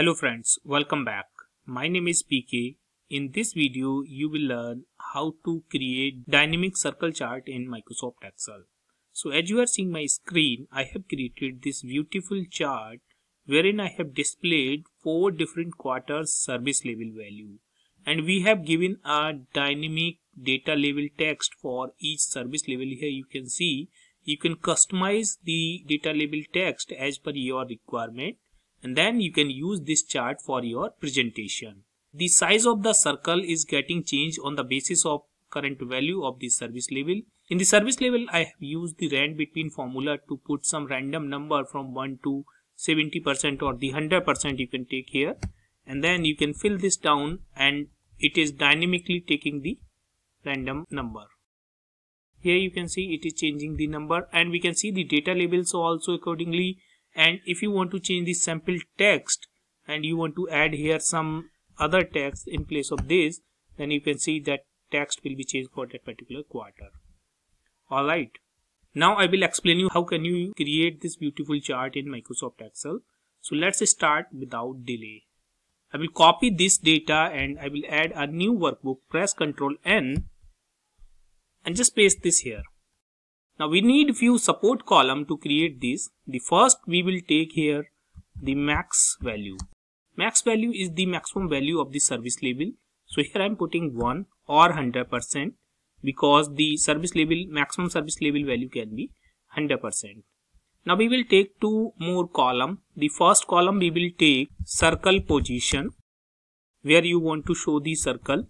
Hello friends, welcome back. My name is PK. In this video, you will learn how to create dynamic circle chart in Microsoft Excel. So as you are seeing my screen, I have created this beautiful chart wherein I have displayed four different quarters service level value and we have given a dynamic data label text for each service level here you can see you can customize the data label text as per your requirement and then you can use this chart for your presentation. The size of the circle is getting changed on the basis of current value of the service level. In the service level, I have used the rand between formula to put some random number from 1 to 70% or the 100% you can take here and then you can fill this down and it is dynamically taking the random number here you can see it is changing the number and we can see the data labels also accordingly and if you want to change the sample text and you want to add here some other text in place of this then you can see that text will be changed for that particular quarter. Alright now I will explain you how can you create this beautiful chart in Microsoft Excel. So let's start without delay. I will copy this data and I will add a new workbook. Press ctrl N and just paste this here. Now we need few support column to create this. The first we will take here the max value. Max value is the maximum value of the service level. So here I am putting 1 or 100% because the service level maximum service level value can be 100%. Now we will take two more column. The first column we will take circle position where you want to show the circle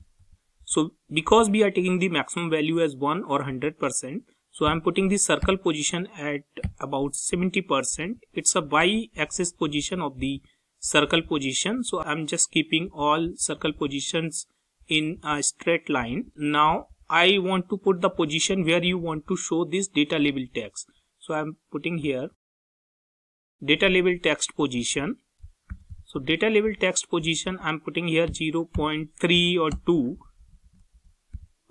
so because we are taking the maximum value as 1 or 100%, so I'm putting the circle position at about 70%. It's a y-axis position of the circle position. So I'm just keeping all circle positions in a straight line. Now I want to put the position where you want to show this data label text. So I'm putting here data label text position. So data label text position I'm putting here 0.3 or 2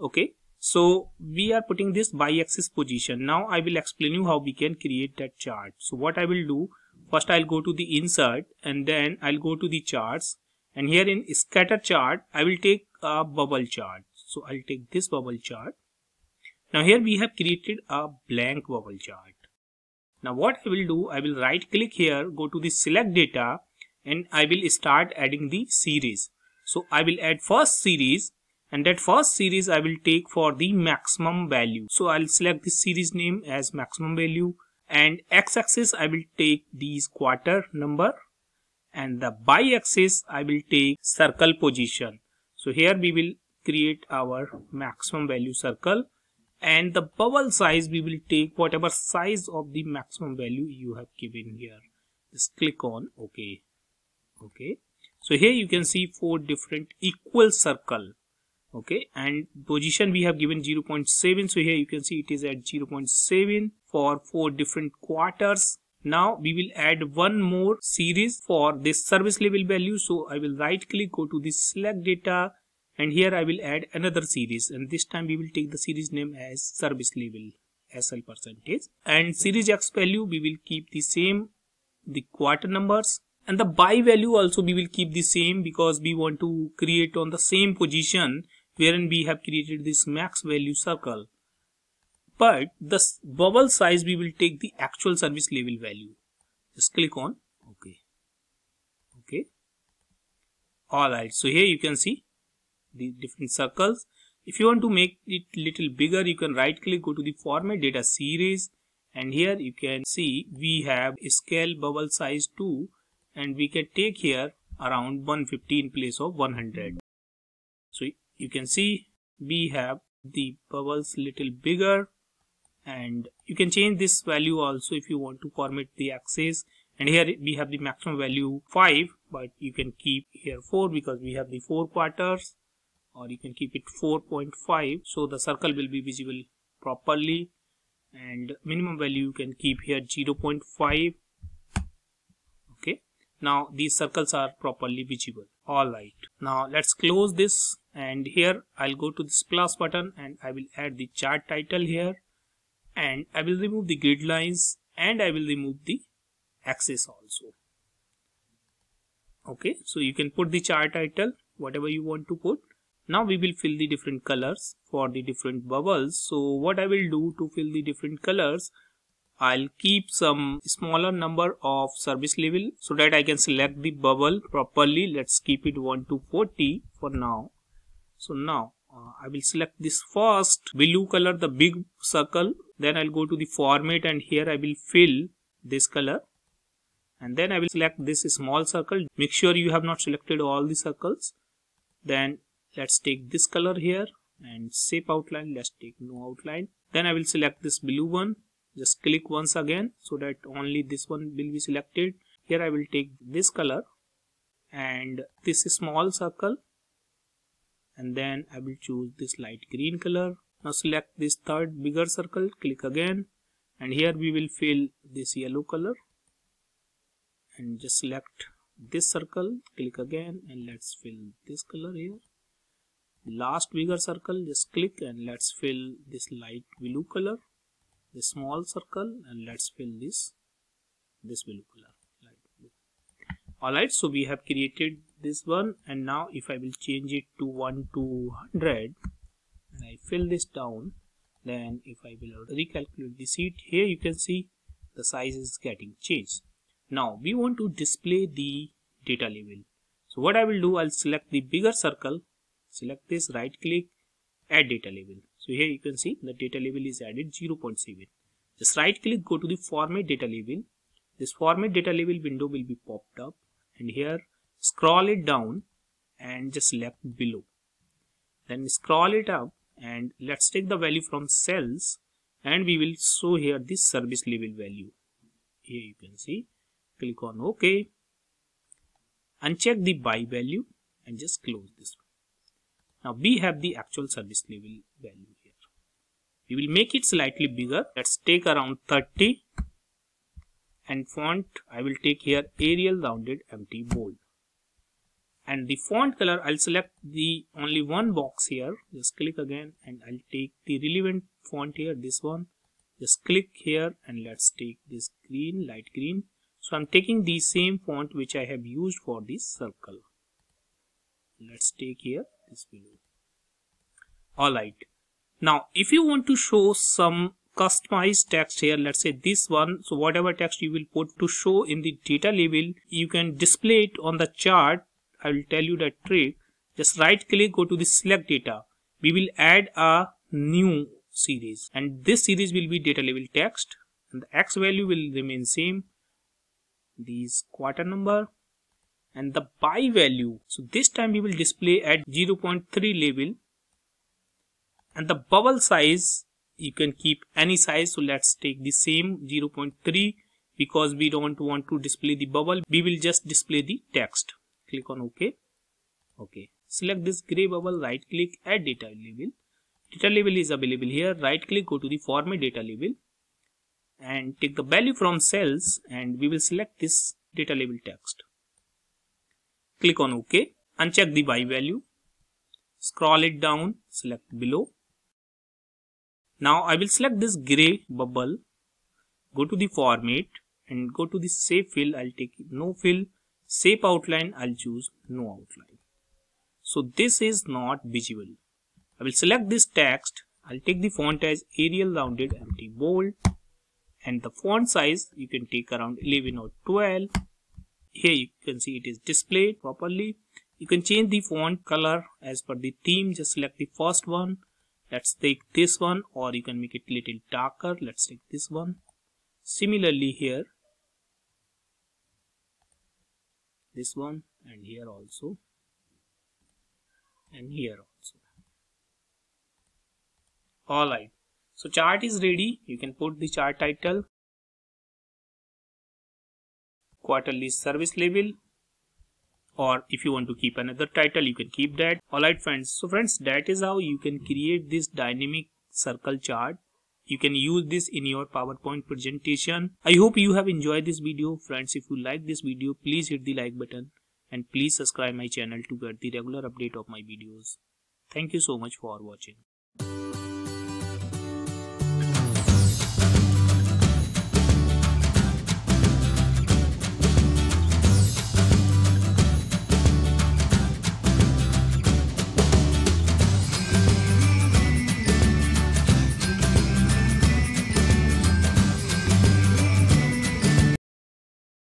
okay so we are putting this y-axis position. Now i will explain you how we can create that chart. So what i will do first i'll go to the insert and then i'll go to the charts. And here in scatter chart i will take a bubble chart. So i'll take this bubble chart. Now here we have created a blank bubble chart. Now what i will do i will right click here go to the select data and i will start adding the series. So i will add first series and that first series I will take for the maximum value. So I'll select the series name as maximum value and x-axis I will take these quarter number and the y-axis I will take circle position. So here we will create our maximum value circle and the bubble size we will take whatever size of the maximum value you have given here. Just click on OK. Okay. So here you can see four different equal circle okay and position we have given 0.7 so here you can see it is at 0.7 for four different quarters. Now we will add one more series for this service level value. So i will right click go to the select data and here i will add another series. And this time we will take the series name as service level sl percentage. And series x value we will keep the same the quarter numbers. And the Y value also we will keep the same because we want to create on the same position wherein we have created this max value circle. But the bubble size we will take the actual service level value. Just click on. Ok okay. All right so here you can see the different circles. If you want to make it little bigger you can right click go to the format data series. And here you can see we have scale bubble size 2 and we can take here around 150 in place of 100 so you can see we have the bubbles little bigger and you can change this value also if you want to format the axis and here we have the maximum value 5 but you can keep here 4 because we have the 4 quarters or you can keep it 4.5 so the circle will be visible properly and minimum value you can keep here 0.5 okay. Now these circles are properly visible. All right. Now let's close this and here I'll go to this plus button and I will add the chart title here and I will remove the grid lines and I will remove the axis also okay so you can put the chart title whatever you want to put now we will fill the different colors for the different bubbles so what i will do to fill the different colors I'll keep some smaller number of service level so that I can select the bubble properly. Let's keep it 1 to 40 for now. So now uh, I will select this first blue color, the big circle. Then I'll go to the format and here I will fill this color. And then I will select this small circle. Make sure you have not selected all the circles. Then let's take this color here and shape outline. Let's take no outline. Then I will select this blue one just click once again so that only this one will be selected here I will take this color and this small circle and then I will choose this light green color. Now select this third bigger circle click again and here we will fill this yellow color. And just select this circle click again and let's fill this color here. Last bigger circle just click and let's fill this light blue color. The small circle and let's fill this this blue color light blue. All right so we have created this one and now if i will change it to 1 to 100 and i fill this down then if i will recalculate the seat here you can see the size is getting changed now we want to display the data label so what i will do i'll select the bigger circle select this right click add data label so here you can see the data label is added 0.7. Just right click, go to the format data label. This format data label window will be popped up and here scroll it down and just left below. Then scroll it up and let's take the value from cells and we will show here this service level value. Here you can see, click on OK. Uncheck the Y value and just close this. Now we have the actual service level value here. We will make it slightly bigger. Let's take around 30 and font I will take here Arial rounded MT bold and the font color I'll select the only one box here. Just click again and I'll take the relevant font here this one. Just click here and let's take this green light green. So I'm taking the same font which I have used for this circle. Let's take here this below alright now if you want to show some customized text here let's say this one so whatever text you will put to show in the data label you can display it on the chart I will tell you that trick. Just right click go to the select data. We will add a new series. And this series will be data label text. And the x value will remain same. These quarter number. And the Y value. So this time we will display at 0.3 level. And the bubble size you can keep any size. So let's take the same 0.3 because we don't want to display the bubble we will just display the text click on ok. Okay select this gray bubble right click add data label data label is available here. Right click go to the format data label and take the value from cells and we will select this data label text. Click on ok. Uncheck the Y value. Scroll it down. Select below. Now i will select this gray bubble. Go to the format and go to the shape fill i'll take no fill shape outline i'll choose no outline. So this is not visible. I will select this text. I'll take the font as arial rounded MT bold. And the font size you can take around 11 or 12 here you can see it is displayed properly. You can change the font color as per the theme. Just select the first one. Let's take this one or you can make it little darker. Let's take this one. Similarly here this one and here also and here also. Alright so chart is ready. You can put the chart title quarterly service level or if you want to keep another title you can keep that. Alright friends. So friends that is how you can create this dynamic circle chart you can use this in your powerpoint presentation. I hope you have enjoyed this video. Friends if you like this video please hit the like button and please subscribe my channel to get the regular update of my videos. Thank you so much for watching